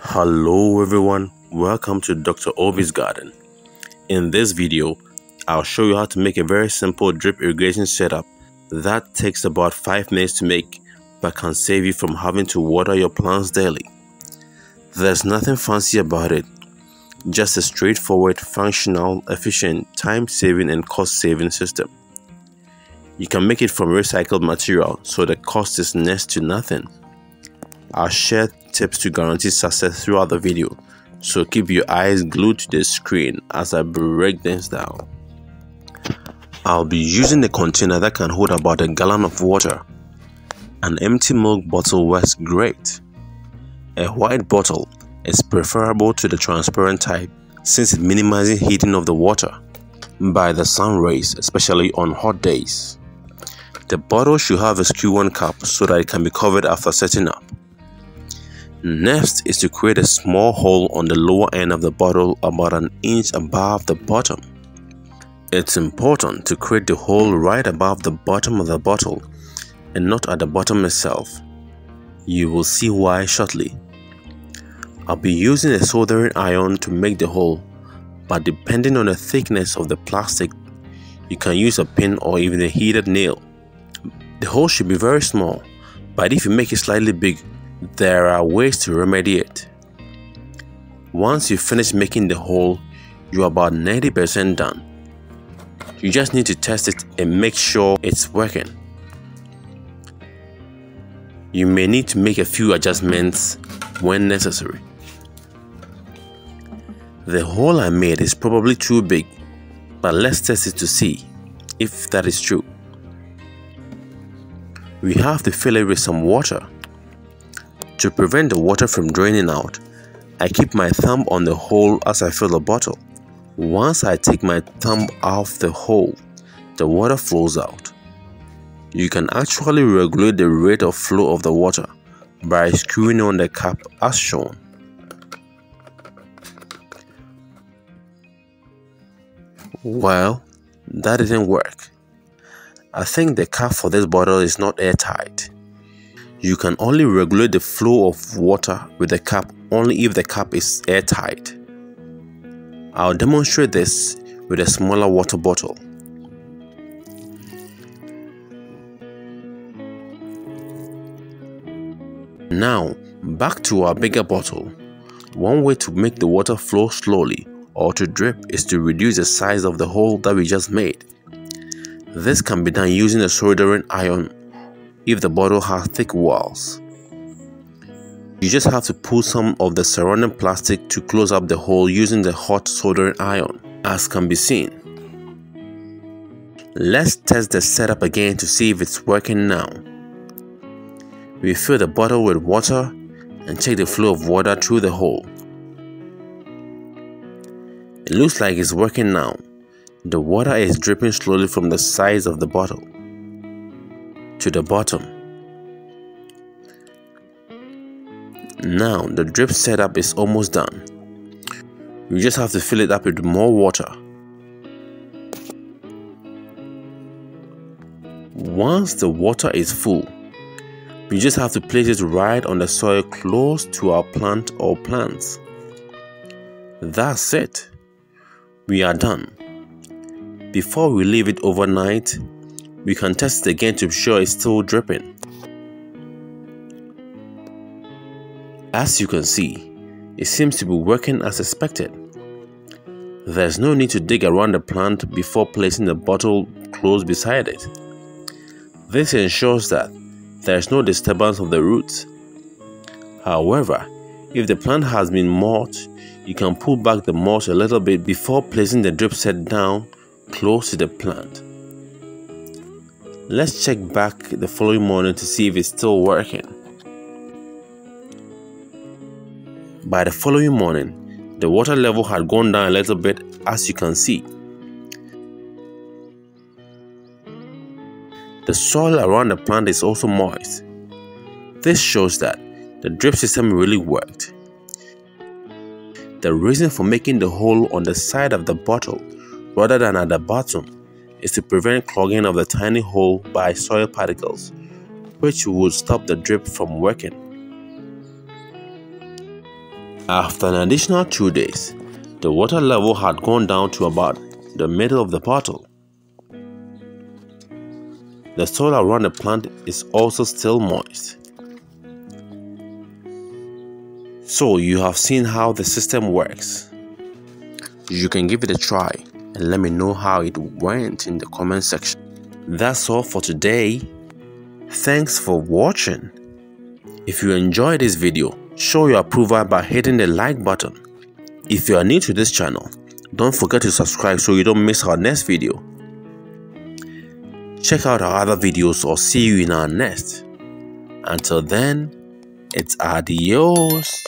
Hello everyone, welcome to Dr. Obi's Garden. In this video, I'll show you how to make a very simple drip irrigation setup that takes about 5 minutes to make but can save you from having to water your plants daily. There's nothing fancy about it, just a straightforward, functional, efficient, time-saving and cost-saving system. You can make it from recycled material so the cost is next to nothing. I'll share tips to guarantee success throughout the video, so keep your eyes glued to the screen as I break this down. I'll be using a container that can hold about a gallon of water. An empty milk bottle works great. A white bottle is preferable to the transparent type since it minimizes heating of the water by the sun rays, especially on hot days. The bottle should have a skew-on cap so that it can be covered after setting up. Next is to create a small hole on the lower end of the bottle about an inch above the bottom. It's important to create the hole right above the bottom of the bottle and not at the bottom itself. You will see why shortly. I'll be using a soldering iron to make the hole, but depending on the thickness of the plastic, you can use a pin or even a heated nail. The hole should be very small, but if you make it slightly big, there are ways to remedy it. Once you finish making the hole, you're about 90% done. You just need to test it and make sure it's working. You may need to make a few adjustments when necessary. The hole I made is probably too big, but let's test it to see if that is true. We have to fill it with some water. To prevent the water from draining out, I keep my thumb on the hole as I fill the bottle. Once I take my thumb off the hole, the water flows out. You can actually regulate the rate of flow of the water by screwing on the cap as shown. Well, that didn't work. I think the cap for this bottle is not airtight. You can only regulate the flow of water with the cap only if the cap is airtight. I'll demonstrate this with a smaller water bottle. Now, back to our bigger bottle. One way to make the water flow slowly or to drip is to reduce the size of the hole that we just made. This can be done using a soldering iron if the bottle has thick walls. You just have to pull some of the surrounding plastic to close up the hole using the hot soldering iron, as can be seen. Let's test the setup again to see if it's working now. We fill the bottle with water and check the flow of water through the hole. It looks like it's working now. The water is dripping slowly from the sides of the bottle to the bottom. Now the drip setup is almost done. You just have to fill it up with more water. Once the water is full, we just have to place it right on the soil close to our plant or plants. That's it. We are done. Before we leave it overnight, we can test it again to be sure it's still dripping. As you can see, it seems to be working as expected. There's no need to dig around the plant before placing the bottle close beside it. This ensures that there's no disturbance of the roots. However, if the plant has been mulched, you can pull back the mulch a little bit before placing the drip set down close to the plant. Let's check back the following morning to see if it's still working. By the following morning, the water level had gone down a little bit as you can see. The soil around the plant is also moist. This shows that the drip system really worked. The reason for making the hole on the side of the bottle rather than at the bottom is to prevent clogging of the tiny hole by soil particles, which would stop the drip from working. After an additional two days, the water level had gone down to about the middle of the bottle. The soil around the plant is also still moist. So you have seen how the system works. You can give it a try and let me know how it went in the comment section. That's all for today. Thanks for watching. If you enjoyed this video, show your approval by hitting the like button. If you are new to this channel, don't forget to subscribe so you don't miss our next video. Check out our other videos or see you in our next. Until then, it's adios.